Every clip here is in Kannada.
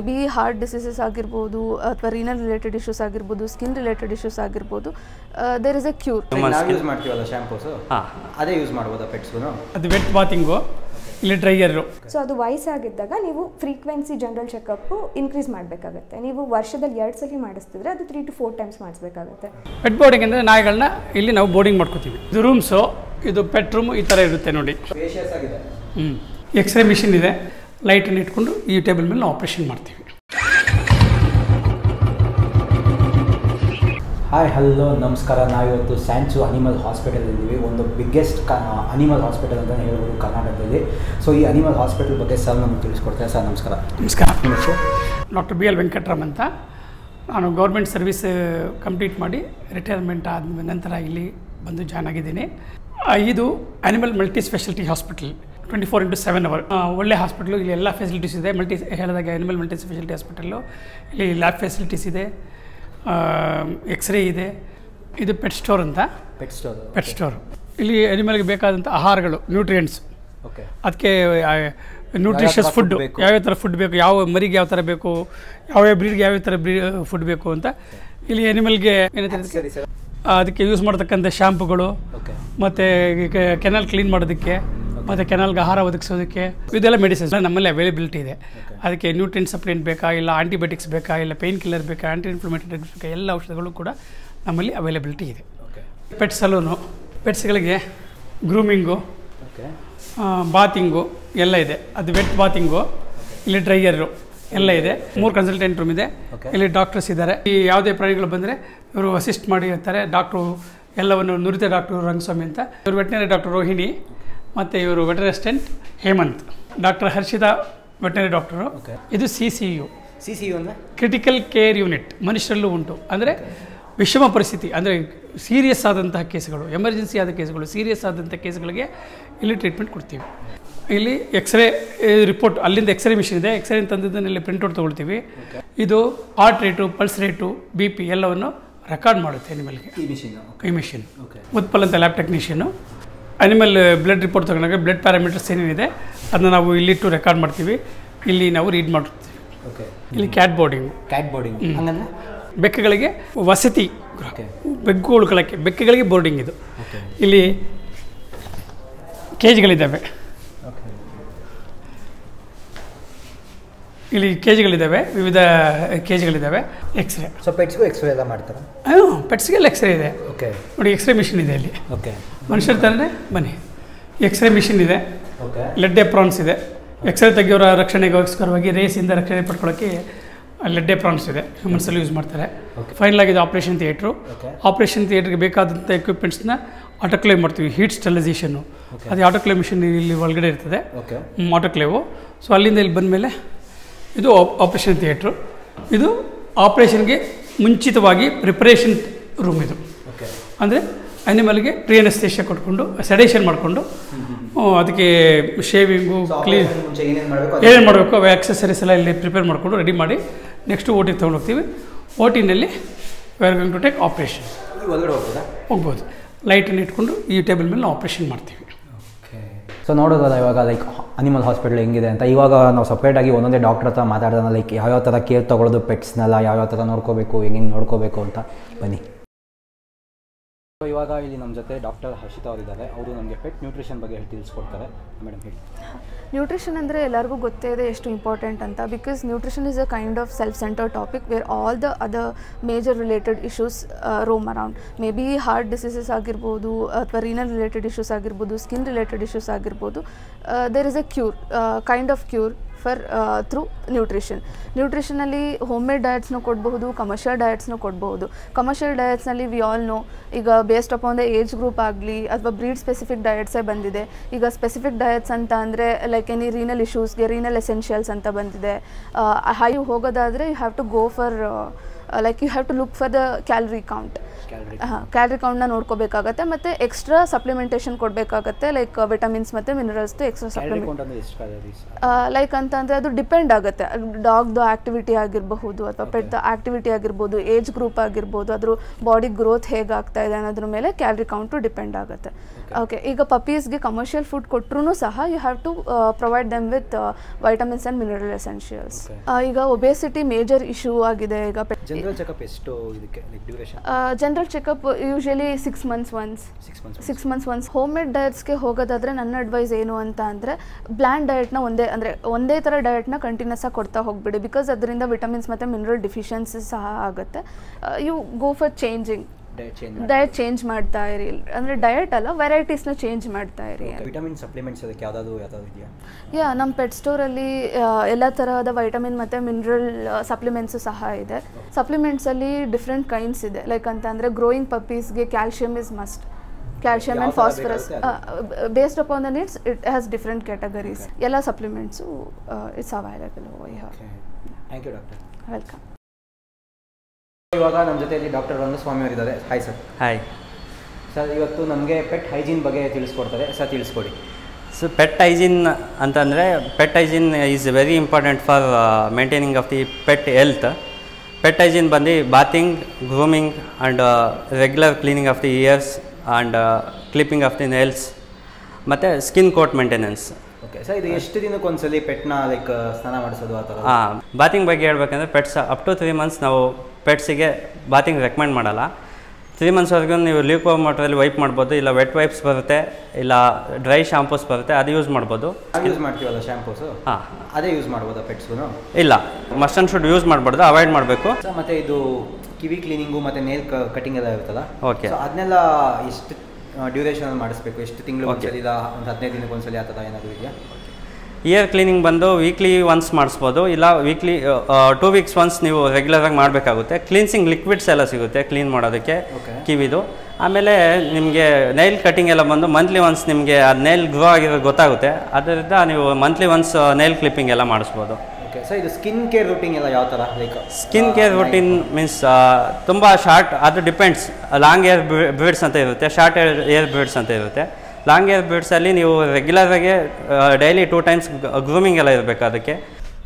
ಮೇ ಬಿ ಹಾರ್ಟ್ ಡಿಸೀಸಸ್ ಆಗಿರ್ಬೋದು ಅಥವಾ ರೀನಲ್ ರಿಲೇಟೆಡ್ ಇಶ್ಯೂಸ್ ಆಗಿರ್ಬೋದು ಸ್ಕಿನ್ ರಿಲೇಟೆಡ್ ಇಶ್ಯೂಸ್ ಆಗಿರ್ಬೋದು there is a cure use ಮಾಡ್ತೀವಲ್ಲ ಅದೇ ಯೂಸ್ ಮಾಡ್ಬೋದಾ ಪೆಟ್ಸ್ಗೂ ಅದು ವೆಟ್ ಬಾತಿಂಗು ಇಲ್ಲಿ ಡ್ರೈಯರು ಸೊ ಅದು ವಯಸ್ಸಾಗಿದ್ದಾಗ ನೀವು ಫ್ರೀಕ್ವೆನ್ಸಿ ಜನರಲ್ ಚೆಕಪ್ಪು ಇನ್ಕ್ರೀಸ್ ಮಾಡಬೇಕಾಗುತ್ತೆ. ನೀವು ವರ್ಷದಲ್ಲಿ ಎರಡು ಸಲ ಮಾಡಿಸ್ತಿದ್ರೆ ಅದು ತ್ರೀ ಟು ಫೋರ್ ಟೈಮ್ಸ್ ಮಾಡಿಸ್ಬೇಕಾಗುತ್ತೆ. ಪೆಟ್ ಬೋರ್ಡಿಂಗ್ ಅಂದರೆ ನಾಯಿಗಳನ್ನ ಇಲ್ಲಿ ನಾವು ಬೋರ್ಡಿಂಗ್ ಮಾಡ್ಕೋತೀವಿ. ಇದು ರೂಮ್ಸು ಇದು ಪೆಟ್ ರೂಮು ಈ ಥರ ಇರುತ್ತೆ ನೋಡಿ. ಸ್ಪೇಷಿಯಸ್ ಆಗಿದೆ. ಹ್ಞೂ ಎಕ್ಸ್ರೇ ಮಿಷಿನ್ ಇದೆ. ಲೈಟನ್ನು ಇಟ್ಕೊಂಡು ಈ ಟೇಬಲ್ ಮೇಲೆ ನಾವು ಆಪ್ರೇಷನ್ ಮಾಡ್ತೀವಿ. ಹಾಯ್ ಹಲೋ ನಮಸ್ಕಾರ. ನಾವಿವತ್ತು ಸ್ಯಾಂಚು ಅನಿಮಲ್ ಹಾಸ್ಪಿಟಲ್ ಇದ್ದೀವಿ. ಒಂದು ಬಿಗ್ಗೆಸ್ಟ್ ಕ ಅನಿಮಲ್ ಹಾಸ್ಪಿಟಲ್ ಅಂತಲೇ ಹೇಳ್ಬೋದು ಕರ್ನಾಟಕದಲ್ಲಿ. ಸೊ ಈ ಅನಿಮಲ್ ಹಾಸ್ಪಿಟಲ್ ಬಗ್ಗೆ ಸರ್ ನಮಗೆ ತಿಳಿಸ್ಕೊಡ್ತಾರೆ? ಸರ್ ನಮಸ್ಕಾರ. ನಮಸ್ಕಾರ. ಡಾಕ್ಟರ್ ಬಿ ಎಲ್ ವೆಂಕಟರಾಮ್ ಅಂತ. ನಾನು ಗೌರ್ಮೆಂಟ್ ಸರ್ವಿಸ್ ಕಂಪ್ಲೀಟ್ ಮಾಡಿ ರಿಟೈರ್ಮೆಂಟ್ ಆದ ನಂತರ ಇಲ್ಲಿ ಬಂದು ಜಾಯ್ನ್ ಆಗಿದ್ದೀನಿ. ಇದು animal multi specialty hospital. Twenty four into seven hour ಒಳ್ಳೆ ಹಾಸ್ಪಿಟ್ಲು ಇಲ್ಲಿ ಎಲ್ಲ ಫೆಸಿಲಿಟೀಸ್ ಇದೆ. ಮಲ್ಟಿ ಹೇಳಿದಾಗ ಎನಿಮಲ್ ಮಲ್ಟಿ ಸ್ಪೆಷಾಲಿಟಿ ಹಾಸ್ಪಿಟಲ್ಲು ಇಲ್ಲಿ ಲ್ಯಾಬ್ ಫೆಸಿಲಿಟೀಸ್ ಇದೆ. ಎಕ್ಸ್ರೇ ಇದೆ. ಇದು ಪೆಟ್ ಸ್ಟೋರ್ ಅಂತ. ಪೆಟ್ ಸ್ಟೋರ್ ಪೆಟ್ ಸ್ಟೋರ್ ಇಲ್ಲಿ ಅನಿಮಲ್ಗೆ ಬೇಕಾದಂಥ ಆಹಾರಗಳು ನ್ಯೂಟ್ರಿಯೆಂಟ್ಸ್ ಓಕೆ ಅದಕ್ಕೆ ನ್ಯೂಟ್ರಿಷಿಯಸ್ ಫುಡ್ ಯಾವ? ಯಾವ್ಯಾವ ಥರ ಫುಡ್ ಬೇಕು ಯಾವ ಮರಿಗೆ ಯಾವ ಥರ ಬೇಕು ಯಾವ್ಯಾವ ಬ್ರೀಡ್ಗೆ ಯಾವ್ಯಾವ ಥರ ಬ್ರೀ ಫುಡ್ ಬೇಕು ಅಂತ. ಇಲ್ಲಿ ಎನಿಮಲ್ಗೆ ಏನಂತ ಅದಕ್ಕೆ? ಯೂಸ್ ಮಾಡ್ತಕ್ಕಂಥ ಶ್ಯಾಂಪುಗಳು ಮತ್ತು ಕೆನಲ್ ಕ್ಲೀನ್ ಮಾಡೋದಕ್ಕೆ ಮತ್ತು ಕೆನಲ್ಗೆ ಆಹಾರ ಒದಗಿಸೋದಕ್ಕೆ ಇದೆಲ್ಲ ಮೆಡಿಸಿನ್ಸ್ ನಮ್ಮಲ್ಲಿ ಅವೈಲೇಬಿಲಿಟಿ ಇದೆ. ಅದಕ್ಕೆ ನ್ಯೂಟ್ರಿನ್ ಸಪ್ಲಿಮೆಂಟ್ ಬೇಕಾ ಇಲ್ಲ ಆಂಟಿಬಯೋಟಿಕ್ಸ್ ಬೇಕಾ ಇಲ್ಲ ಪೇನ್ ಕಿಲ್ಲರ್ ಬೇಕಾ ಆಂಟಿ ಇನ್ಫ್ಲಮೇಟರಿ ಬೇಕಾ ಎಲ್ಲ ಔಷಧಗಳು ಕೂಡ ನಮ್ಮಲ್ಲಿ ಅವೈಲೇಬಿಲಿಟಿ ಇದೆ. ಪೆಟ್ ಸಲೂನು ಪೆಟ್ಸ್ಗಳಿಗೆ ಗ್ರೂಮಿಂಗು ಬಾತಿಂಗು ಎಲ್ಲ ಇದೆ. ಅದು ವೆಟ್ ಬಾತಿಂಗು ಇಲ್ಲಿ ಡ್ರೈಯರು ಎಲ್ಲ ಇದೆ. ಮೂರು ಕನ್ಸಲ್ಟೆಂಟ್ ರೂಮ್ ಇದೆ. ಇಲ್ಲಿ ಡಾಕ್ಟರ್ಸ್ ಇದ್ದಾರೆ. ಈ ಯಾವುದೇ ಪ್ರಾಣಿಗಳು ಬಂದರೆ ಇವರು ಅಸಿಸ್ಟ್ ಮಾಡಿ ಇರ್ತಾರೆ ಡಾಕ್ಟ್ರು ಎಲ್ಲವನ್ನು ನುರಿತ ಡಾಕ್ಟರ್ ರಂಗಸ್ವಾಮಿ ಅಂತ. ಇವರು ವೆಟ್ನರಿ ಡಾಕ್ಟರ್ ರೋಹಿಣಿ. ಮತ್ತು ಇವರು vet assistant Hemanth doctor Harshitha veterinary doctor. ಇದು C C U C C U ಅಂದರೆ? ಕ್ರಿಟಿಕಲ್ ಕೇರ್ ಯೂನಿಟ್ ಮನುಷ್ಯರಲ್ಲೂ ಉಂಟು. ಅಂದರೆ ವಿಷಮ ಪರಿಸ್ಥಿತಿ ಅಂದರೆ ಸೀರಿಯಸ್ ಆದಂತಹ ಕೇಸ್ಗಳು ಎಮರ್ಜೆನ್ಸಿ ಆದ ಕೇಸ್ಗಳು ಸೀರಿಯಸ್ ಆದಂಥ ಕೇಸ್ಗಳಿಗೆ ಇಲ್ಲಿ ಟ್ರೀಟ್ಮೆಂಟ್ ಕೊಡ್ತೀವಿ. ಇಲ್ಲಿ ಎಕ್ಸ್ರೇ ರಿಪೋರ್ಟ್ ಅಲ್ಲಿಂದ ಎಕ್ಸ್ರೇ ಮಿಷಿನ್ ಇದೆ. ಎಕ್ಸ್ರೇ ತಂದಿದ್ದನ್ನು ಇಲ್ಲಿ ಪ್ರಿಂಟ್ಔಟ್ ತೊಗೊಳ್ತೀವಿ. ಇದು heart rate pulse rate B P ಎಲ್ಲವನ್ನು ರೆಕಾರ್ಡ್ ಮಾಡುತ್ತೆ ನಿಮ್ಮಲ್ಲಿ ಈ ಮಿಷಿನ್ ಈ ಮಿಷಿನ್ ಓಕೆ ಉತ್ಪಲ್ ಅಂತ lab technician animal blood report ತಗೊಂಡಾಗ ಬ್ಲಡ್ ಪ್ಯಾರಾಮೀಟರ್ಸ್ ಏನೇನಿದೆ ಅದನ್ನ ನಾವು ಇಲ್ಲಿಟ್ಟು ರೆಕಾರ್ಡ್ ಮಾಡ್ತೀವಿ. ಇಲ್ಲಿ ನಾವು ರೀಡ್ ಮಾಡ್ತೀವಿ. ಓಕೆ ಇಲ್ಲಿ ಕ್ಯಾಟ್ ಬೋರ್ಡಿಂಗ್ ಕ್ಯಾಟ್ ಬೋರ್ಡಿಂಗ್ ಹಂಗಂದ್ರೆ? ಬೆಕ್ಕುಗಳಿಗೆ ವಸತಿ ಬೆಕ್ಕು ಉಳ್ಕೊಳ್ಳೋಕ್ಕೆ ಬೆಕ್ಕಗಳಿಗೆ ಬೋರ್ಡಿಂಗ್ ಇದು. ಇಲ್ಲಿ ಕೇಜ್ಗಳಿದ್ದಾವೆ ಓಕೆ ಇಲ್ಲಿ ಕೇಜ್ಗಳಿದ್ದಾವೆ ವಿವಿಧ ಕೇಜ್ಗಳಿದ್ದಾವೆ ಎಕ್ಸ್ರೇ ಸೊ ಪೆಟ್ಸ್ಗೂ ಎಕ್ಸ್ರೇ ಎಲ್ಲ ಮಾಡ್ತಾರೆ? ಪೆಟ್ಸ್ಗೆಲ್ಲ ಎಕ್ಸ್ರೇ ಇದೆ. ಓಕೆ ನೋಡಿ ಎಕ್ಸ್ರೇ ಮಿಷಿನ್ ಇದೆ ಇಲ್ಲಿ. ಓಕೆ ಮನುಷ್ಯರ ಥರನೇ ಬನ್ನಿ. ಎಕ್ಸ್ರೇ ಮಿಷಿನ್ ಇದೆ. ಲೆಡ್ಡೆ ಲೆಡ್ ಪ್ರಾನ್ಸ್ ಇದೆ. ಎಕ್ಸ್ರೇ ತೆಗಿಯೋರ ರಕ್ಷಣೆಗೋಸ್ಕರವಾಗಿ ರೇಸಿಂದ ರಕ್ಷಣೆ ಪಡ್ಕೊಳ್ಳೋಕ್ಕೆ ಲೆಡ್ಡೆ ಪ್ರಾನ್ಸ್ ಇದೆ. ಹ್ಯೂಮನ್ಸಲ್ಲಿ ಯೂಸ್ ಮಾಡ್ತಾರೆ. ಫೈನಲ್ ಆಗಿದೆ ಆಪ್ರೇಷನ್ ಥಿಯೇಟ್ರು. ಆಪ್ರೇಷನ್ ಥಿಯೇಟ್ರಿಗೆ ಬೇಕಾದಂಥ ಎಕ್ವಿಪ್ಮೆಂಟ್ಸ್ನ ಆಟೋಕ್ಲೇವ್ ಮಾಡ್ತೀವಿ. ಹೀಟ್ ಸ್ಟೆಲೈಸೇಷನ್ನು ಅದು ಆಟೋಕ್ಲೇವ್ ಮಿಷಿನ್ ಇಲ್ಲಿ ಒಳಗಡೆ ಇರ್ತದೆ. ಆಟೋಕ್ಲೇವು ಸೊ ಅಲ್ಲಿಂದ ಇಲ್ಲಿ ಬಂದಮೇಲೆ ಇದು ಆಪ್ರೇಷನ್ ಥಿಯೇಟ್ರು ಇದು ಆಪ್ರೇಷನ್ಗೆ ಮುಂಚಿತವಾಗಿ ಪ್ರಿಪರೇಷನ್ ರೂಮ್ ಇದು. ಓಕೆ ಅಂದರೆ ಪ್ರೀ ಪ್ರಿಯನಸ್ತೇಷ ಕೊಟ್ಕೊಂಡು ಸೆಡೇಷನ್ ಮಾಡಿಕೊಂಡು ಅದಕ್ಕೆ ಶೇವಿಂಗು ಕ್ಲೀನ್ ಏನೇನು ಮಾಡಬೇಕು ಅವು ಆಕ್ಸೆಸರೀಸ್ ಎಲ್ಲ ಇಲ್ಲಿ ಪ್ರಿಪೇರ್ ಮಾಡಿಕೊಂಡು ರೆಡಿ ಮಾಡಿ ನೆಕ್ಸ್ಟ್ ಓಟಿ ತಗೊಂಡು ಹೋಗ್ತೀವಿ. ಓಟಿನಲ್ಲಿ ಟಿನಲ್ಲಿ are going to take operation ಹೋಗ್ಬೋದಾ? ಲೈಟನ್ನು ಇಟ್ಕೊಂಡು ಈ ಟೇಬಲ್ ಮೇಲೆ ನಾವು ಆಪ್ರೇಷನ್ ಮಾಡ್ತೀವಿ. ಸೊ ನೋಡೋದಲ್ಲ ಇವಾಗ ಲೈಕ್ ಅನಿಮಲ್ ಹಾಸ್ಪಿಟಲ್ ಹೆಂಗಿದೆ ಅಂತ. ಇವಾಗ ನಾವು ಸಪ್ರೇಟಾಗಿ ಒಂದೊಂದೇ ಡಾಕ್ಟರ್ ಹತ್ರ ಮಾತಾಡೋಣ ಲೈಕ್ ಯಾವ್ಯಾವ ಥರ ಕೇರ್ ತೊಗೊಳೋದು ಪೆಟ್ಸ್ನೆಲ್ಲ ಯಾವ್ಯಾವ ಥರ ನೋಡ್ಕೋಬೇಕು ಹೆಂಗೆ ನೋಡ್ಕೋಬೇಕು ಅಂತ. ಬನ್ನಿ. ಇವಾಗ ಇಲ್ಲಿ ನಮ್ಮ ಜೊತೆ ಡಾಕ್ಟರ್ ಹರ್ಷಿತಾ ಅವರಿದ್ದಾರೆ. ಅವರು ನಮಗೆ ಪೆಟ್ ನ್ಯೂಟ್ರಿಷನ್ ಬಗ್ಗೆ ಹೇಳಿ ತಿಳಿಸ್ಕೊಡ್ತಾರೆ. ಮೇಡಮ್ ಹೇಳಿ. ನ್ಯೂಟ್ರಿಷನ್ ಅಂದರೆ ಎಲ್ಲರಿಗೂ ಗೊತ್ತೇ ಇದೆ ಎಷ್ಟು ಇಂಪಾರ್ಟೆಂಟ್ ಅಂತ. Because nutrition is a kind of self centre topic where all the other major related issues roam around maybe heart diseases ಆಗಿರ್ಬೋದು, ಅಥವಾ ರೀನಲ್ ರಿಲೇಟೆಡ್ ಇಶ್ಯೂಸ್ ಆಗಿರ್ಬೋದು ಸ್ಕಿನ್ ರಿಲೇಟೆಡ್ ಇಶ್ಯೂಸ್ ಆಗಿರ್ಬೋದು there is a cure kind of cure for through nutrition ನ್ಯೂಟ್ರಿಷನಲ್ಲಿ home made ಡಯಟ್ಸ್ನು ಕೊಡಬಹುದು ಕಮರ್ಷಿಯಲ್ ಡಯಟ್ಸ್ನು ಕೊಡಬಹುದು. ಕಮರ್ಷಿಯಲ್ ಡಯಟ್ಸ್ನಲ್ಲಿ ವಿ ಆಲ್ ನೋ ಈಗ based upon the age group ಆಗಲಿ ಅಥವಾ ಬ್ರೀಡ್ ಸ್ಪೆಸಿಫಿಕ್ ಡಯಟ್ಸೇ ಬಂದಿದೆ. ಈಗ ಸ್ಪೆಸಿಫಿಕ್ ಡಯಟ್ಸ್ ಅಂತ ಅಂದರೆ ಲೈಕ್ ಎನಿ ರೀನಲ್ ಇಶ್ಯೂಸ್ಗೆ ರೀನಲ್ ಎಸೆನ್ಷಿಯಲ್ಸ್ ಅಂತ ಬಂದಿದೆ. High ಹೋಗೋದಾದರೆ you have to go for like you have to look for the calorie count ಹಾಂ ಕ್ಯಾಲರಿ ಕೌಂಟ್ನ ನೋಡ್ಕೋಬೇಕಾಗತ್ತೆ ಮತ್ತು ಎಕ್ಸ್ಟ್ರಾ ಸಪ್ಲಿಮೆಂಟೇಷನ್ ಕೊಡಬೇಕಾಗತ್ತೆ ಲೈಕ್ ವಿಟಮಿನ್ಸ್ ಮತ್ತು ಮಿನರಲ್ಸ್ದು ಎಕ್ಸ್ಟ್ರಾ ಸಪ್ಲಿಮೆಂಟ್ ಲೈಕ್ ಅಂತಂದರೆ ಅದು ಡಿಪೆಂಡ್ ಆಗುತ್ತೆ. ಡಾಗ್ದು ಆ್ಯಕ್ಟಿವಿಟಿ ಆಗಿರಬಹುದು ಅಥವಾ ಪೆಟ್ದ ಆ್ಯಕ್ಟಿವಿಟಿ ಆಗಿರ್ಬೋದು ಏಜ್ ಗ್ರೂಪ್ ಆಗಿರ್ಬೋದು ಅದ್ರ ಬಾಡಿ ಗ್ರೋತ್ ಹೇಗಾಗ್ತಾ ಇದೆ ಅನ್ನೋದ್ರ ಮೇಲೆ ಕ್ಯಾಲ್ರಿ ಕೌಂಟು ಡಿಪೆಂಡ್ ಆಗುತ್ತೆ. ಓಕೆ ಈಗ ಪಪೀಸ್ಗೆ ಕಮರ್ಷಿಯಲ್ ಫುಡ್ ಕೊಟ್ಟರು ಸಹ you have to provide them with vitamins and mineral essentials ಈಗ ಒಬೆಸಿಟಿ ಮೇಜರ್ ಇಶ್ಯೂ ಆಗಿದೆ ಈಗ ಜನರಲ್ ಚೆಕಪ್ ಎಷ್ಟು ಇದಕ್ಕೆ like duration general checkup usually six months once six months six months once home made ಡಯಟ್ಸ್ಗೆ ಹೋಗೋದಾದ್ರೆ ನನ್ನ ಅಡ್ವೈಸ್ ಏನು ಅಂತ ಅಂದರೆ ಬ್ಲ್ಯಾಂಡ್ ಡಯಟ್ನ ಒಂದೇ ಅಂದರೆ ಒಂದೇ ಥರ ಡಯಟ್ನ ಕಂಟಿನ್ಯೂಸ್ ಆಗಿ ಕೊಡ್ತಾ ಹೋಗ್ಬಿಡಿ ಬಿಕಾಸ್ ಅದರಿಂದ ವಿಟಮಿನ್ಸ್ ಮತ್ತು ಮಿನರಲ್ ಡಿಫಿಷಿಯನ್ಸಿ ಸಹ ಆಗುತ್ತೆ. You go for changing diet change ಮಾಡ್ತಾ ಇರಿ. ಅಂದರೆ ಡಯಟ್ ಅಲ್ಲ ವೆರೈಟೀಸ್ನ ಚೇಂಜ್ ಮಾಡ್ತಾ ಇರಿ ವಿಟಮಿನ್ ಸಪ್ಲಿಮೆಂಟ್ಸ್ ಅದಕ್ಕೆ ಯಾವುದಾದ್ರು ಯಾವುದಾದ್ರು ಇದೆಯಾ? ಯಾ ನಮ್ಮ ಪೆಟ್ ಸ್ಟೋರಲ್ಲಿ ಎಲ್ಲ ತರಹದ ವೈಟಮಿನ್ ಮತ್ತು ಮಿನರಲ್ ಸಪ್ಲಿಮೆಂಟ್ಸು ಸಹ ಇದೆ. ಸಪ್ಲಿಮೆಂಟ್ಸಲ್ಲಿ ಡಿಫ್ರೆಂಟ್ ಕೈಂಡ್ಸ್ ಇದೆ. ಲೈಕ್ ಅಂತ ಅಂದರೆ growing ಪಪ್ಪೀಸ್ಗೆ calcium is must calcium and and phosphorus based upon the needs it has different categories ಎಲ್ಲ supplements it's available thank you doctor welcome ಇವಾಗ ನಮ್ಮ ಜೊತೆಯಲ್ಲಿ ಡಾಕ್ಟರ್ ರಂಗಸ್ವಾಮಿ ಅವರಿದ್ದಾರೆ. ಹಾಯ್ ಸರ್ ಹಾಯ್ ಸರ್ ಇವತ್ತು ನಮಗೆ ಪೆಟ್ ಹೈಜೀನ್ ಬಗ್ಗೆ ತಿಳಿಸ್ಕೊಡ್ತಾರೆ. ಸರ್ ತಿಳಿಸ್ಕೊಡಿ. ಸೊ ಪೆಟ್ ಹೈಜಿನ್ ಅಂತಂದರೆ pet hygiene is very important for maintaining of the pet health pet hygiene ಬಂದು bathing grooming and regular cleaning of the ears and clipping of the nails ಮತ್ತು skin coat maintenance okay sir ಇದು ಎಷ್ಟು ದಿನಕ್ಕೆ ಒಂದ್ಸಲಿ ಪೆಟ್ನ ಲೈಕ್ ಸ್ನಾನ ಮಾಡಿಸೋದು ಆ ಥರ ಹಾಂ ಬಾತಿಂಗ್ ಬಗ್ಗೆ ಹೇಳ್ಬೇಕಂದ್ರೆ pets up to three months ನಾವು ಪೆಟ್ಸಿಗೆ ಬಾತಿಂಗ್ ರೆಕಮೆಂಡ್ ಮಾಡಲ್ಲ. ತ್ರೀ ಮಂತ್ಸ್ವರೆಗೂ ನೀವು ಲೀಕ್ ಮೋಟ್ರಲ್ಲಿ ವೈಪ್ ಮಾಡ್ಬೋದು ಇಲ್ಲ ವೆಟ್ ವೈಪ್ಸ್ ಬರುತ್ತೆ ಇಲ್ಲ ಡ್ರೈ ಶಾಂಪೂಸ್ ಬರುತ್ತೆ ಅದು ಯೂಸ್ ಮಾಡ್ಬೋದು. ಯೂಸ್ ಮಾಡ್ತೀವಲ್ಲ ಶಾಂಪೂಸು ಹಾಂ. ಅದೇ ಯೂಸ್ ಮಾಡ್ಬೋದಾ ಪೆಟ್ಸ್ಗೂ ಇಲ್ಲ ಮಸ್ಟ್ ಆ್ಯಂಡ್ ಶುಡ್ ಯೂಸ್ ಮಾಡಬಾರ್ದು ಅವಾಯ್ಡ್ ಮಾಡಬೇಕು. ಮತ್ತೆ ಇದು ಕಿವಿ ಕ್ಲೀನಿಂಗು ಮತ್ತೆ ನೇಲ್ ಕಟಿಂಗ್ ಎಲ್ಲ ಇರುತ್ತಲ್ಲ? ಓಕೆ ಅದನ್ನೆಲ್ಲ ಎಷ್ಟು ಡ್ಯೂರೇಷನ್ ಮಾಡಿಸ್ಬೇಕು. ಎಷ್ಟು ತಿಂಗಳು. ಇಲ್ಲ ಒಂದು ಹದಿನೈದು ದಿನಕ್ಕೆ ಒಂದ್ಸಲಿ ಆ ಥರ ಏನಾದರೂ ಇದೆಯಾ? ಇಯರ್ ಕ್ಲೀನಿಂಗ್ ಬಂದು ವೀಕ್ಲಿ ಒನ್ಸ್ ಮಾಡಿಸ್ಬೋದು. ಇಲ್ಲ ವೀಕ್ಲಿ ಟೂ ವೀಕ್ಸ್ ಒನ್ಸ್ ನೀವು ರೆಗ್ಯುಲರಾಗಿ ಮಾಡಬೇಕಾಗುತ್ತೆ. ಕ್ಲೀನ್ಸಿಂಗ್ ಲಿಕ್ವಿಡ್ಸ್ ಎಲ್ಲ ಸಿಗುತ್ತೆ ಕ್ಲೀನ್ ಮಾಡೋದಕ್ಕೆ. ಕಿವಿದು. ಆಮೇಲೆ ನಿಮಗೆ ನೈಲ್ ಕಟಿಂಗ್ ಎಲ್ಲ ಬಂದು ಮಂತ್ಲಿ ಒನ್ಸ್ ನಿಮಗೆ ಅದು ನೈಲ್ ಗ್ರೋ ಆಗಿರೋದು ಗೊತ್ತಾಗುತ್ತೆ. ಅದರಿಂದ ನೀವು ಮಂತ್ಲಿ ಒನ್ಸ್ ನೈಲ್ ಕ್ಲಿಪ್ಪಿಂಗ್ ಎಲ್ಲ ಮಾಡಿಸ್ಬೋದು. ಓಕೆ ಸರ್ ಇದು ಸ್ಕಿನ್ ಕೇರ್ ರೂಟಿನ್ ಎಲ್ಲ ಯಾವ ಥರ like skin care routine means ತುಂಬ ಶಾರ್ಟ್ ಅದು ಡಿಪೆಂಡ್ಸ್ ಲಾಂಗ್ ಏರ್ ಬ್ರೀಡ್ಸ್ ಅಂತ ಇರುತ್ತೆ ಶಾರ್ಟ್ ಏರ್ ಬ್ರೀಡ್ಸ್ ಅಂತ ಇರುತ್ತೆ. ಲಾಂಗ್ ಏರ್ ಬ್ರೀಡ್ಸಲ್ಲಿ ನೀವು ರೆಗ್ಯುಲರಾಗಿ ಡೈಲಿ ಟೂ ಟೈಮ್ಸ್ ಗ್ರೂಮಿಂಗ್ ಎಲ್ಲ ಇರಬೇಕು ಅದಕ್ಕೆ.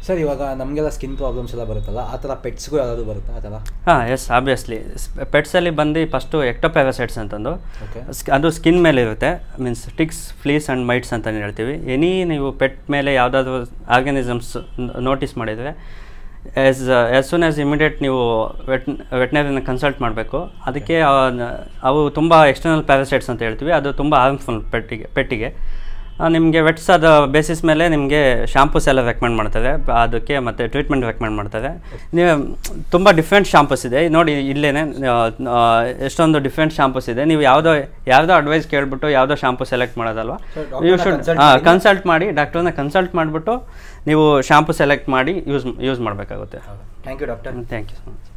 ಸರ್ ಇವಾಗ ನಮಗೆಲ್ಲ ಸ್ಕಿನ್ ಪ್ರಾಬ್ಲಮ್ಸ್ ಎಲ್ಲ ಬರುತ್ತಲ್ಲ ಆ ಥರ ಪೆಟ್ಸ್ಗೂ ಯಾವುದು ಬರುತ್ತಾ ಆ ಥರ? ಹಾಂ ಎಸ್ ಆಬ್ವಿಯಸ್ಲಿ ಪೆಟ್ಸಲ್ಲಿ ಬಂದು ಫಸ್ಟು ಎಕ್ಟೋಪ್ಯಾರಾಸೈಟ್ಸ್ ಅಂತಂದು. ಅದು ಸ್ಕಿನ್ ಮೇಲೆ ಇರುತ್ತೆ. Means ticks fleas and mites ಅಂತ ಹೇಳ್ತೀವಿ. ಎನಿ ನೀವು ಪೆಟ್ ಮೇಲೆ ಯಾವುದಾದ್ರು ಆರ್ಗನಿಸಮ್ಸ್ ನೋಟಿಸ್ ಮಾಡಿದರೆ as as soon as immediate ನೀವು ವೆಟ್ ವೆಟ್ನರಿನ ಕನ್ಸಲ್ಟ್ ಮಾಡಬೇಕು. ಅದಕ್ಕೆ ಅವು ತುಂಬ ಎಕ್ಸ್ಟರ್ನಲ್ ಪ್ಯಾರಾಸೈಟ್ಸ್ ಅಂತ ಹೇಳ್ತೀವಿ. ಅದು ತುಂಬ ಹಾರ್ಮ್ಫುಲ್ ಪೆಟ್ಟಿಗೆ ಪೆಟ್ಟಿಗೆ ನಿಮಗೆ ವೆಟ್ಸ್ ಅದ ಬೇಸಿಸ್ ಮೇಲೆ ನಿಮಗೆ ಶಾಂಪೂಸ್ ಎಲ್ಲ ರೆಕಮೆಂಡ್ ಮಾಡ್ತಾರೆ ಅದಕ್ಕೆ ಮತ್ತು ಟ್ರೀಟ್ಮೆಂಟ್ ರೆಕಮೆಂಡ್ ಮಾಡ್ತಾರೆ ನೀವು ತುಂಬ ಡಿಫ್ರೆಂಟ್ ಶಾಂಪೂಸ್ ಇದೆ. ನೋಡಿ ಇಲ್ಲೇ ಎಷ್ಟೊಂದು ಡಿಫ್ರೆಂಟ್ ಶಾಂಪೂಸ್ ಇದೆ. ನೀವು ಯಾವುದೋ ಯಾವುದೋ ಅಡ್ವೈಸ್ ಕೇಳಿಬಿಟ್ಟು ಯಾವುದೋ ಶಾಂಪೂ ಸೆಲೆಕ್ಟ್ ಮಾಡೋದಲ್ವಾ? ಯು ಶುಡ್ ಕನ್ಸಲ್ಟ್ ಮಾಡಿ. ಡಾಕ್ಟ್ರನ್ನ ಕನ್ಸಲ್ಟ್ ಮಾಡಿಬಿಟ್ಟು ನೀವು ಶಾಂಪೂ ಸೆಲೆಕ್ಟ್ ಮಾಡಿ ಯೂಸ್ ಯೂಸ್ ಮಾಡಬೇಕಾಗುತ್ತೆ. Thank you doctor thank you so much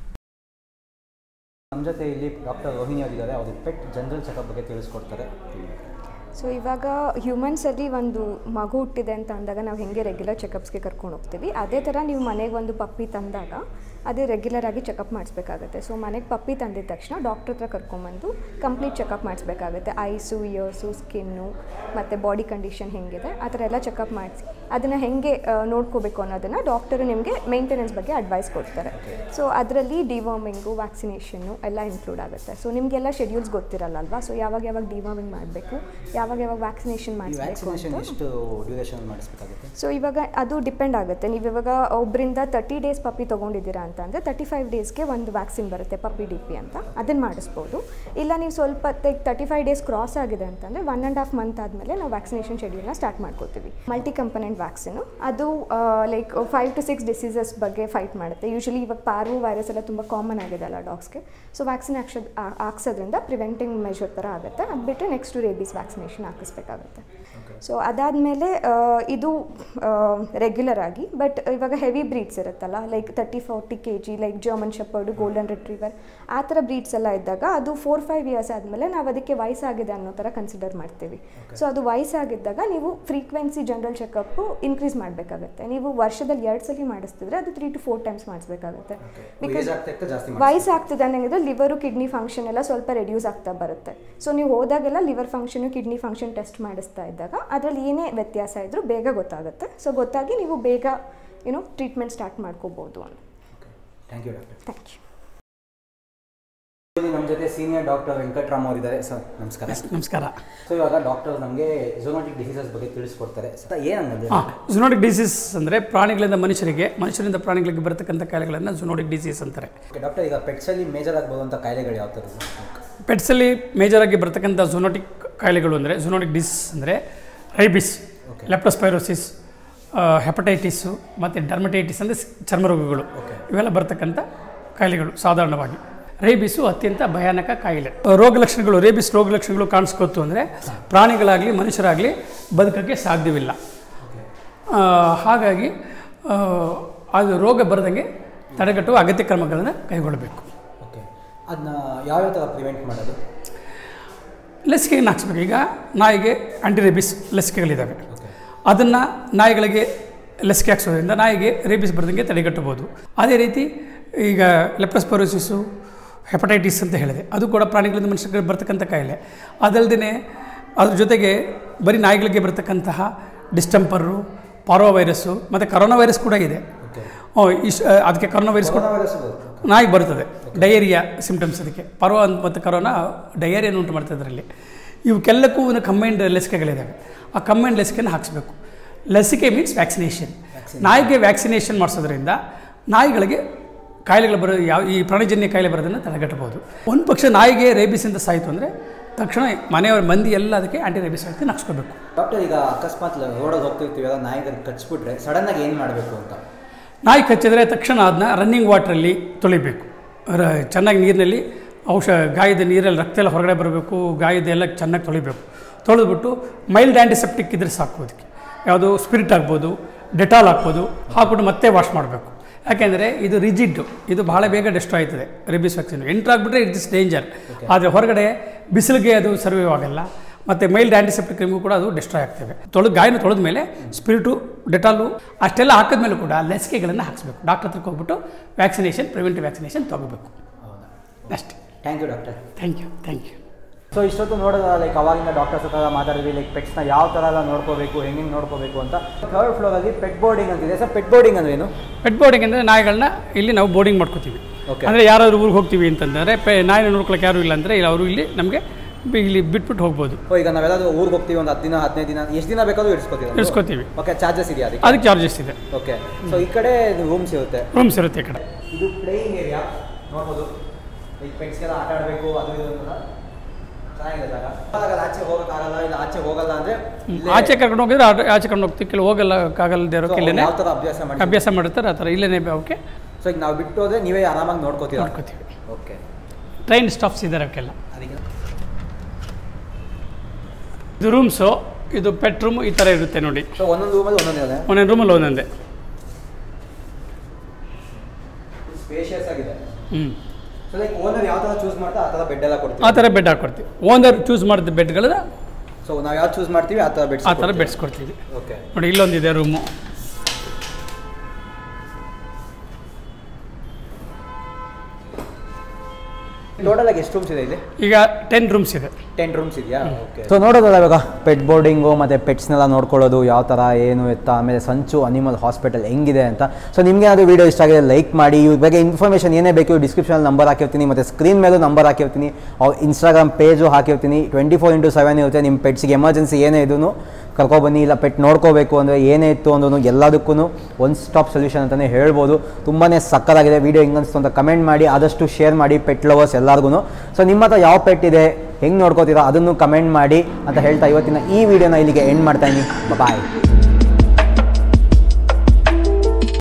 ನಮ್ಮ ಜೊತೆ ಇಲ್ಲಿ ಡಾಕ್ಟರ್ ರೋಹಿಣಿ ಅವರಿದ್ದಾರೆ. ಅವರು ಪೆಟ್ ಜನರಲ್ ಚೆಕಪ್ ಬಗ್ಗೆ ತಿಳಿಸ್ಕೊಡ್ತಾರೆ. ಸೊ ಇವಾಗ ಹ್ಯೂಮನ್ಸಲ್ಲಿ ಒಂದು ಮಗು ಹುಟ್ಟಿದೆ ಅಂತ ಅಂದಾಗ ನಾವು ಹೆಂಗೆ ರೆಗ್ಯುಲರ್ ಚೆಕಪ್ಸ್ಗೆ ಕರ್ಕೊಂಡು ಹೋಗ್ತೀವಿ? ಅದೇ ಥರ ನೀವು ಮನೆಗೆ ಒಂದು ಪಪ್ಪಿ ತಂದಾಗ ಅದೇ ರೆಗ್ಯುಲರ್ ಆಗಿ ಚೆಕಪ್ ಮಾಡಿಸ್ಬೇಕಾಗುತ್ತೆ. ಸೊ ಮನೆಗೆ ಪಪ್ಪಿ ತಂದಿದ ತಕ್ಷಣ ಡಾಕ್ಟ್ರ್ ಹತ್ರ ಕರ್ಕೊಂಬಂದು ಕಂಪ್ಲೀಟ್ ಚೆಕಪ್ ಮಾಡಿಸ್ಬೇಕಾಗುತ್ತೆ. ಐಸು ಇಯರ್ಸು ಸ್ಕಿನ್ನು ಮತ್ತು ಬಾಡಿ ಕಂಡೀಷನ್ ಹೇಗಿದೆ? ಆ ಥರ ಎಲ್ಲ ಚೆಕಪ್ ಮಾಡಿಸಿ ಅದನ್ನು ಹೆಂಗೆ ನೋಡ್ಕೋಬೇಕು ಅನ್ನೋದನ್ನು ಡಾಕ್ಟರು ನಿಮಗೆ ಮೇಂಟೆನೆನ್ಸ್ ಬಗ್ಗೆ ಅಡ್ವೈಸ್ ಕೊಡ್ತಾರೆ. ಸೊ ಅದರಲ್ಲಿ ಡಿವಾರ್ಮಿಂಗು ವ್ಯಾಕ್ಸಿನೇಷನ್ನು ಎಲ್ಲ ಇನ್ಕ್ಲೂಡ್ ಆಗುತ್ತೆ. ಸೊ ನಿಮಗೆಲ್ಲ ಶೆಡ್ಯೂಲ್ಸ್ ಗೊತ್ತಿರಲ್ಲ ಅಲ್ವಾ ಸೊ ಯಾವಾಗ ಯಾವಾಗ ಡಿವಾರ್ಮಿಂಗ್ ಮಾಡಬೇಕು ಯಾವಾಗ ಯಾವಾಗ ವ್ಯಾಕ್ಸಿನೇಷನ್ ಮಾಡಬೇಕು ಸೊ ಇವಾಗ ಅದು ಡಿಪೆಂಡ್ ಆಗುತ್ತೆ. ನೀವು ಇವಾಗ ಒಬ್ಬರಿಂದ ತರ್ಟಿ ಡೇಸ್ ಪಪ್ಪಿ ತೊಗೊಂಡಿದ್ದೀರಾ ಅಂತ ಅಂದರೆ ತರ್ಟಿ ಫೈವ್ ಡೇಸ್ಗೆ ಒಂದು ವ್ಯಾಕ್ಸಿನ್ ಬರುತ್ತೆ ಪಪ್ಪಿ ಡಿ ಪಿ ಅಂತ. ಅದನ್ನು ಮಾಡಿಸ್ಬೋದು. ಇಲ್ಲ ನೀವು ಸ್ವಲ್ಪ ತರ್ಟಿ ಫೈವ್ ಡೇಸ್ ಕ್ರಾಸ್ ಆಗಿದೆ ಅಂತಂದರೆ ಒನ್ ಆ್ಯಂಡ್ ಹಾಫ್ ಮಂತ್ ಆದಮೇಲೆ ನಾವು ವ್ಯಾಕ್ಸಿನೇಷನ್ ಶೆಡ್ಯೂಲ್ನ ಸ್ಟಾರ್ಟ್ ಮಾಡ್ಕೋತೀವಿ. ಮಲ್ಟಿ ಕಂಪನೆಂಟ್ ವ್ಯಾಕ್ಸಿನು ಅದು like five to six diseases ಬಗ್ಗೆ ಫೈಟ್ ಮಾಡುತ್ತೆ. ಯೂಶಲಿ ಇವಾಗ ಪಾರ್ವು ವೈರಸ್ ಎಲ್ಲ ತುಂಬ ಕಾಮನ್ ಆಗಿದೆ ಅಲ್ಲ ಡಾಗ್ಸ್ಗೆ ಸೊ ವ್ಯಾಕ್ಸಿನ್ ಹಾಕ್ಸೋದ್ ಹಾಕ್ಸೋದ್ರಿಂದ ಪ್ರಿವೆಂಟಿಂಗ್ ಮೆಷರ್ ಥರ ಆಗುತ್ತೆ. ಅದು ಬಿಟ್ಟರೆ ನೆಕ್ಸ್ಟ್ ರೇಬೀಸ್ ವ್ಯಾಕ್ಸಿನೇಷನ್ ಹಾಕಿಸ್ಬೇಕಾಗುತ್ತೆ. ಸೊ ಅದಾದಮೇಲೆ ಇದು ರೆಗ್ಯುಲರ್ ಆಗಿ ಬಟ್ ಇವಾಗ ಹೆವಿ ಬ್ರೀಡ್ಸ್ ಇರುತ್ತಲ್ಲ like thirty forty K G like German shepherd golden retriever ಆ ಥರ ಬ್ರೀಡ್ಸ್ ಎಲ್ಲ ಇದ್ದಾಗ ಅದು ಫೋರ್ ಫೈವ್ ಇಯರ್ಸ್ ಆದಮೇಲೆ ನಾವು ಅದಕ್ಕೆ ವಯಸ್ಸಾಗಿದೆ ಅನ್ನೋ ಥರ ಕನ್ಸಿಡರ್ ಮಾಡ್ತೀವಿ. ಸೊ ಅದು ವಯಸ್ಸಾಗಿದ್ದಾಗ ನೀವು ಫ್ರೀಕ್ವೆನ್ಸಿ ಜನರಲ್ ಚೆಕಪ್ಪು ಇನ್ಕ್ರೀಸ್ ಮಾಡಬೇಕಾಗುತ್ತೆ. ನೀವು ವರ್ಷದಲ್ಲಿ ಎರಡು ಸಲ ಮಾಡಿಸ್ತಿದ್ರೆ ಅದು ತ್ರೀ ಟು ಫೋರ್ ಟೈಮ್ಸ್ ಮಾಡಿಸ್ಬೇಕಾಗುತ್ತೆ. ಬಿಕಾಸ್ ವಯಸ್ಸಾಗ್ತದೆ ಅನ್ನಂಗಿದ್ರೆ ಲಿವರು ಕಿಡ್ನಿ ಫಂಕ್ಷನ್ ಎಲ್ಲ ಸ್ವಲ್ಪ ರೆಡ್ಯೂಸ್ ಆಗ್ತಾ ಬರುತ್ತೆ. ಸೊ ನೀವು ಹೋದಾಗೆಲ್ಲ liver function kidney function test ಮಾಡಿಸ್ತಾ ಇದ್ದಾಗ ಅದರಲ್ಲಿ ಏನೇ ವ್ಯತ್ಯಾಸ ಇದ್ದರೂ ಬೇಗ ಗೊತ್ತಾಗುತ್ತೆ. ಸೊ ಗೊತ್ತಾಗಿ ನೀವು ಬೇಗ ಏನೋ ಟ್ರೀಟ್ಮೆಂಟ್ ಸ್ಟಾರ್ಟ್ ಮಾಡ್ಕೋಬೋದು ಅಂತ. Thank you doctor thank you ನಮ್ಮ ಜೊತೆ ಸೀನಿಯರ್ ಡಾಕ್ಟರ್ ವೆಂಕಟರಾಮ್ ಅವರಿದ್ದಾರೆ. ಸರ್ ನಮಸ್ಕಾರ. ನಮಸ್ಕಾರ. ಸೊ ಇವಾಗ ಡಾಕ್ಟರ್ ನಮಗೆ ಝೋನಾಟಿಕ್ ಡಿಸೀಸಸ್ ಬಗ್ಗೆ ತಿಳಿಸ್ಕೊಡ್ತಾರೆ. ಸರ್ ಏನಂದ್ರೆ ಹಾಂ ಝುನೋಡಿಕ್ ಡಿಸೀಸ್ ಅಂದರೆ ಪ್ರಾಣಿಗಳಿಂದ ಮನುಷ್ಯರಿಗೆ ಮನುಷ್ಯರಿಂದ ಪ್ರಾಣಿಗಳಿಗೆ ಬರತಕ್ಕಂಥ ಕಾಯಿಲೆಗಳನ್ನು ಝೋನಾಟಿಕ್ ಡಿಸೀಸ್ ಅಂತಾರೆ. ಓಕೆ ಡಾಕ್ಟರ್ ಈಗ ಪೆಟ್ಸಲ್ಲಿ ಮೇಜರ್ ಆಗಿ ಬರುವಂಥ ಕಾಯಿಲೆಗಳು ಯಾವ ಥರ ಪೆಟ್ಸಲ್ಲಿ ಆಗಿ ಬರ್ತಕ್ಕಂಥ ಝುನೋಟಿಕ್ ಕಾಯಿಲೆಗಳು ಅಂದರೆ ಝುನೋಟಿಕ್ ಡಿಸ್ ಅಂದರೆ ರೈಬಿಸ್ ಲೆಪ್ಟೋಸ್ಪೈರೋಸಿಸ್ ಹೆಪಟೈಟಿಸು ಮತ್ತು ಡರ್ಮಟೈಟಿಸ್ ಅಂದರೆ ಚರ್ಮ ರೋಗಗಳು ಇವೆಲ್ಲ ಬರ್ತಕ್ಕಂಥ ಕಾಯಿಲೆಗಳು ಸಾಧಾರಣವಾಗಿ. ರೇಬಿಸು ಅತ್ಯಂತ ಭಯಾನಕ ಕಾಯಿಲೆ. ರೋಗ ಲಕ್ಷಣಗಳು ರೇಬಿಸ್ ರೋಗ ಲಕ್ಷಣಗಳು ಕಾಣಿಸ್ಕೊತು ಅಂದರೆ ಪ್ರಾಣಿಗಳಾಗಲಿ ಮನುಷ್ಯರಾಗಲಿ ಬದುಕೋಕ್ಕೆ ಸಾಧ್ಯವಿಲ್ಲ. ಹಾಗಾಗಿ ಅದು ರೋಗ ಬರದಂಗೆ ತಡೆಗಟ್ಟುವ ಅಗತ್ಯ ಕ್ರಮಗಳನ್ನು ಕೈಗೊಳ್ಳಬೇಕು. ಓಕೆ ಅದನ್ನ ಯಾವ್ಯಾವ ಥರ ಪ್ರಿವೆಂಟ್ ಮಾಡೋದು? ಲಸಿಕೆಯನ್ನು ಹಾಕ್ಸ್ಬೇಕು. ಈಗ ನಾಯಿಗೆ ಆಂಟಿ ರೇಬಿಸ್ ಲಸಿಕೆಗಳಿದ್ದಾವೆ ಅದನ್ನು ನಾಯಿಗಳಿಗೆ ಲಸಿಕೆ ಹಾಕ್ಸೋದ್ರಿಂದ ನಾಯಿಗೆ ರೇಬಿಸ್ ಬರೋದಂಗೆ ತಡೆಗಟ್ಟಬೋದು ಅದೇ ರೀತಿ ಈಗ ಲೆಪ್ರಸ್ಪರೋಸಿಸು ಹೆಪಟೈಟಿಸ್ ಅಂತ ಹೇಳಿದೆ. ಅದು ಕೂಡ ಪ್ರಾಣಿಗಳಿಂದ ಮನುಷ್ಯರಿಗೆ ಬರ್ತಕ್ಕಂಥ ಕಾಯಿಲೆ. ಅದಲ್ಲದೆ ಅದ್ರ ಜೊತೆಗೆ ಬರೀ ನಾಯಿಗಳಿಗೆ ಬರ್ತಕ್ಕಂತಹ ಡಿಸ್ಟಂಪರು ಪಾರೋ ವೈರಸ್ಸು ಮತ್ತು ಕರೋನಾ ವೈರಸ್ ಕೂಡ ಇದೆ. ಇಶ್ ಅದಕ್ಕೆ ಕರೋನಾ ವೈರಸ್ ಕೂಡ ನಾಯಿಗೆ ಬರ್ತದೆ ಡಯೇರಿಯಾ ಸಿಂಪ್ಟಮ್ಸ್ ಅದಕ್ಕೆ. ಪರ್ವ ಮತ್ತು ಕರೋನಾ ಡಯೇರಿಯನ್ನು ಉಂಟು ಮಾಡ್ತದೆ ಅದರಲ್ಲಿ. ಇವಕ್ಕೆಲ್ಲಕ್ಕೂ ಒಂದು ಕಂಬೈಂಡ್ ಲಸಿಕೆಗಳಿದ್ದಾವೆ. ಆ ಕಂಬೈಂಡ್ ಲಸಿಕೆಯನ್ನು ಹಾಕಿಸ್ಬೇಕು. ಲಸಿಕೆ ಮೀನ್ಸ್ ವ್ಯಾಕ್ಸಿನೇಷನ್ ನಾಯಿಗೆ ವ್ಯಾಕ್ಸಿನೇಷನ್ ಮಾಡಿಸೋದ್ರಿಂದ ನಾಯಿಗಳಿಗೆ ಕಾಯಿಲೆಗಳು ಬರೋ ಯಾವ ಈ ಪ್ರಾಣಿಜನ್ಯ ಕಾಯಿಲೆ ಬರೋದನ್ನು ತಡೆಗಟ್ಟಬಹುದು. ಒಂದು ಪಕ್ಷ ನಾಯಿಗೆ ರೇಬಿಸಿಂದ ಸಾಯಿತು ಅಂದರೆ ತಕ್ಷಣ ಮನೆಯವರ ಮಂದಿ ಎಲ್ಲ ಅದಕ್ಕೆ ಆಂಟಿ ರೇಬಿಸ್ ಹಾಕಿ ಹಾಕ್ಸ್ಕೋಬೇಕು ಡಾಕ್ಟರ್ ಈಗ ಅಕಸ್ಮಾತ್ ಓಡೋದು ಹೋಗ್ತಿರ್ತೀವಿ ಅದ ನಾಯಿಗೆ ಕಚ್ಬಿಟ್ರೆ ಸಡನ್ನಾಗಿ ಏನು ಮಾಡಬೇಕು ಅಂತ? ನಾಯಿ ಕಚ್ಚಿದ್ರೆ ತಕ್ಷಣ ಅದನ್ನ ರನ್ನಿಂಗ್ ವಾಟ್ರಲ್ಲಿ ತೊಳಿಬೇಕು. ರ ಚೆನ್ನಾಗಿ ನೀರಿನಲ್ಲಿ ಔಷಧ ಗಾಯದ ನೀರಲ್ಲಿ ರಕ್ತ ಎಲ್ಲ ಹೊರಗಡೆ ಬರಬೇಕು ಗಾಯದ ಎಲ್ಲ ಚೆನ್ನಾಗಿ ತೊಳಿಬೇಕು. ತೊಳೆದ್ಬಿಟ್ಟು ಮೈಲ್ಡ್ ಆ್ಯಂಟಿಸೆಪ್ಟಿಕ್ ಇದ್ರೆ ಸಾಕು ಅದಕ್ಕೆ ಯಾವುದು ಸ್ಪಿರಿಟ್ ಆಗ್ಬೋದು ಡೆಟಾಲ್ ಹಾಕ್ಬೋದು ಹಾಕ್ಬಿಟ್ಟು ಮತ್ತೆ ವಾಶ್ ಮಾಡಬೇಕು. ಯಾಕೆಂದರೆ ಇದು ರಿಜಿಡ್ಡು ಇದು ಬಹಳ ಬೇಗ ಡೆಸ್ಟ್ರಾಯ್ ಆಯ್ತದೆ ರೆಬಿಸ್ ವ್ಯಾಕ್ಸಿನ್ ಎಂಟ್ರ್ ಆಗಿಬಿಟ್ರೆ ಇಟ್ ಇಸ್ ಡೇಂಜರ್ ಆದರೆ ಹೊರಗಡೆ ಬಿಸಿಲಿಗೆ ಅದು ಸರ್ವೈವ್ ಆಗಲ್ಲ. ಮತ್ತು ಮೈಲ್ಡ್ ಆ್ಯಂಟಿಸೆಪ್ಟಿಕ್ ಕ್ರೀಮ್ಗೂ ಕೂಡ ಅದು ಡಿಸ್ಟ್ರಾಯ್ ಆಗ್ತವೆ. ತೊಳೆದು ಗಾಯನ ತೊಳೆದ ಮೇಲೆ ಸ್ಪಿರಿಟು ಡೆಟಾಲು ಅಷ್ಟೆಲ್ಲ ಹಾಕಿದ ಮೇಲೆ ಕೂಡ ಲಸಿಕೆಗಳನ್ನು ಹಾಕಿಸ್ಬೇಕು. ಡಾಕ್ಟರ್ ಹತ್ರಕ್ಕೆ ಹೋಗ್ಬಿಟ್ಟು ವ್ಯಾಕ್ಸಿನೇಷನ್ ಪ್ರಿವೆಂಟಿವ್ ವ್ಯಾಕ್ಸಿನೇಷನ್ ತೊಗೋಬೇಕು. ಅಷ್ಟೇ. Thank you doctor thank you thank you so ಇಷ್ಟೊತ್ತು ನೋಡೋದ ಲೈಕ್ ಅವಾಗಿಂದ ಡಾಕ್ಟರ್ಸ್ ಹತ್ರ ಮಾತಾಡಿದ್ವಿ ಲೈಕ್ ಪೆಟ್ಸ್ನ ಯಾವ ಥರ ಎಲ್ಲ ನೋಡ್ಕೋಬೇಕು ಹೆಂಗೆ ನೋಡ್ಕೋಬೇಕು ಅಂತ. ಥರ್ಡ್ ಫ್ಲೋರಲ್ಲಿ ಪೆಟ್ ಬೋರ್ಡಿಂಗ್ ಅಂತಿದೆ. ಸರ್ ಪೆಟ್ ಬೋರ್ಡಿಂಗ್ ಅಂದ್ರೆ ಏನು? ಪೆಟ್ ಬೋರ್ಡಿಂಗ್ ಅಂದರೆ ನಾಯಿಗಳನ್ನ ಇಲ್ಲಿ ನಾವು ಬೋರ್ಡಿಂಗ್ ಮಾಡ್ಕೋತೀವಿ. ಅಂದರೆ ಯಾರಾದರೂ ಊರಿಗೆ ಹೋಗ್ತೀವಿ ಅಂತಂದರೆ ಪೆ ನಾಯಿನ ನೋಡ್ಕೊಳಕ್ಕೆ ಯಾರೂ ಇಲ್ಲ ಅಂದರೆ ಇಲ್ಲಿ ಅವರು ಇಲ್ಲಿ ನಮಗೆ ಇಲ್ಲಿ ಬಿಟ್ಬಿಟ್ಟು ಹೋಗ್ಬೋದು. ಈಗ ನಾವೆಲ್ಲಾದ್ರೂ ಊರಿಗೆ ಹೋಗ್ತೀವಿ ಒಂದು ಹತ್ತು ದಿನ ಹದಿನೈದು ದಿನ ಎಷ್ಟು ದಿನ ಬೇಕಾದ್ರೂ ಇರಿಸ್ಕೋತೀವಿ ಇರಿಸ್ಕೋತೀವಿ ಓಕೆ ಚಾರ್ಜಸ್ ಇದೆಯಾ ಅದಕ್ಕೆ? ಅದಕ್ಕೆ ಚಾರ್ಜಸ್ ಇದೆ. ಓಕೆ ಸೊ ಈ ಕಡೆ ರೂಮ್ಸ್ ಇರುತ್ತೆ. ರೂಮ್ಸ್ ಇರುತ್ತೆ ಈ ಕಡೆ. ಇದು ಪ್ಲೇಯಿಂಗ್ ಏರಿಯಾ ನೋಡ್ಬೋದು. ಈಗ ಪೆಟ್ಸ್ಗೆಲ್ಲ ಆಟ ಆಡಬೇಕು ಅದು ಇದು ಅಂತ ಚೆನ್ನಾಗಿದೆ ಜಾಗ. ಅವಾಗ ಆಚೆ ಹೋಗೋಕ್ಕಾಗಲ್ಲ ಇಲ್ಲ ಆಚೆ ಹೋಗಲ್ಲ ಅಂದರೆ ಆಚೆ ಕರ್ಕೊಂಡು ಹೋಗಿದ್ರೆ ಆಚೆ ಕರ್ಕೊಂಡು ಹೋಗ್ತೀವಿ. ಕೆಲವು ಹೋಗಲ್ಲ ಆಗಲ್ಲದೆ ಇರೋಕೆ ಇಲ್ಲೇ ಯಾವ ಥರ ಅಭ್ಯಾಸ ಮಾಡಿ ಅಭ್ಯಾಸ ಮಾಡಿರ್ತಾರೆ ಆ ಥರ ಇಲ್ಲೇ ಓಕೆ ಸೊ ಈಗ ನಾವು ಬಿಟ್ಟು ಹೋದ್ರೆ ನೀವೇ ಆರಾಮಾಗಿ ನೋಡ್ಕೋತೀವಿ ನೋಡ್ಕೋತೀವಿ. ಓಕೆ ಟ್ರೈನ್ ಸ್ಟಾಪ್ಸ್ ಇದ್ದಾರೆ ಅವಕ್ಕೆಲ್ಲ. ಅದಕ್ಕೆ ಇದು ರೂಮ್ಸು ಇದು ಪೆಟ್ ರೂಮ್ ಈ ಥರ ಇರುತ್ತೆ ನೋಡಿ. ಸೊ ಒಂದೊಂದು ರೂಮಲ್ಲಿ ಒಂದೊಂದು ಇದೆ ಒಂದೊಂದು ರೂಮಲ್ಲಿ ಒಂದೊಂದೇ. ಸ್ಪೇಷಿಯಸ್ ಆಗಿದೆ. ಹ್ಞೂ ಓನರ್ ಯಾವ ಥರ ಚೂಸ್ ಮಾಡ್ತಾ ಆ ಥರ ಬೆಡ್ ಎಲ್ಲ ಆ ಥರ ಬೆಡ್ ಹಾಕ್ಕೊಡ್ತೀವಿ ಓನರ್ ಚೂಸ್ ಮಾಡಿದ ಬೆಡ್ಗಳನ್ನ ಸೊ ನಾವು ಯಾವ್ದು ಚೂಸ್ ಮಾಡ್ತೀವಿ ಆ ಥರ ಬೆಡ್ಸ್ ಆ ಥರ ಬೆಡ್ಸ್ ಕೊಡ್ತೀವಿ. ಓಕೆ ನೋಡಿ ಇಲ್ಲೊಂದಿದೆ ರೂಮು ಟೋಟಲ್ ಆಗಿ ಎಷ್ಟು ರೂಮ್ಸ್ ಇದೆ ಇಲ್ಲಿ? ಈಗ ಟೆನ್ ರೂಮ್ಸ್ ಇದೆ. ಟೆನ್ ರೂಮ್ಸ್ ಇದೆಯಾ? ಓಕೆ ಸೊ ನೋಡೋದಲ್ಲ ಇವಾಗ ಪೆಟ್ ಬೋರ್ಡಿಂಗು ಮತ್ತು ಪೆಟ್ಸ್ನೆಲ್ಲ ನೋಡ್ಕೊಳ್ಳೋದು ಯಾವ ಥರ ಏನು ಎತ್ತ ಆಮೇಲೆ ಸಂಚು ಅನಿಮಲ್ ಹಾಸ್ಪಿಟಲ್ ಹೆಂಗಿದೆ ಅಂತ. ಸೊ ನಿಮಗೆ ಅದು ವೀಡಿಯೋ ಇಷ್ಟ ಆಗಿದೆ ಲೈಕ್ ಮಾಡಿ. ಇವ್ರ ಬಗ್ಗೆ ಇನ್ಫಾರ್ಮೇಷನ್ ಏನೇ ಬೇಕು ಡಿಸ್ಕ್ರಿಪ್ಷನಲ್ಲಿ ನಂಬರ್ ಹಾಕಿರ್ತೀನಿ ಮತ್ತು ಸ್ಕ್ರೀನ್ ಮೇಲೂ ನಂಬರ್ ಹಾಕಿರ್ತೀನಿ ಅವ್ರ ಇನ್ಸ್ಟಾಗ್ರಾಮ್ ಪೇಜು ಹಾಕಿರ್ತೀನಿ. ಟ್ವೆಂಟಿ ಫೋರ್ ಇಂಟು ಸೆವೆನ್ ಇರುತ್ತೆ ನಿಮ್ಮ ಪೆಟ್ಸ್ಗೆ ಎಮರ್ಜೆನ್ಸಿ ಏನೇ ಇದೂ ಕರ್ಕೊಬನ್ನಿ ಇಲ್ಲ ಪೆಟ್ ನೋಡ್ಕೋಬೇಕು ಅಂದರೆ ಏನೇ ಇತ್ತು ಅಂದ್ರೂ ಎಲ್ಲದಕ್ಕೂ ಒನ್ ಸ್ಟಾಪ್ ಸೊಲ್ಯೂಷನ್ ಅಂತಲೇ ಹೇಳ್ಬೋದು. ತುಂಬಾ ಸಕ್ಕತ್ತಾಗಿದೆ. ವೀಡಿಯೋ ಹೆಂಗನ್ಸ್ತು ಅನಿಸ್ತು ಅಂತ ಕಮೆಂಟ್ ಮಾಡಿ. ಆದಷ್ಟು ಶೇರ್ ಮಾಡಿ ಪೆಟ್ ಲವರ್ಸ್ ಎಲ್ಲರಿಗೂ ಸೊ ನಿಮ್ಮ ಹತ್ರ ಯಾವ ಪೆಟ್ ಇದೆ, ಹೆಂಗೆ ನೋಡ್ಕೋತೀರಾ ಅದನ್ನು ಕಮೆಂಟ್ ಮಾಡಿ ಅಂತ ಹೇಳ್ತಾ ಇವತ್ತಿನ ಈ ವಿಡಿಯೋನ ಇಲ್ಲಿಗೆ ಎಂಡ್ ಮಾಡ್ತಾ ಇದ್ದೀನಿ. ಬಾಯ್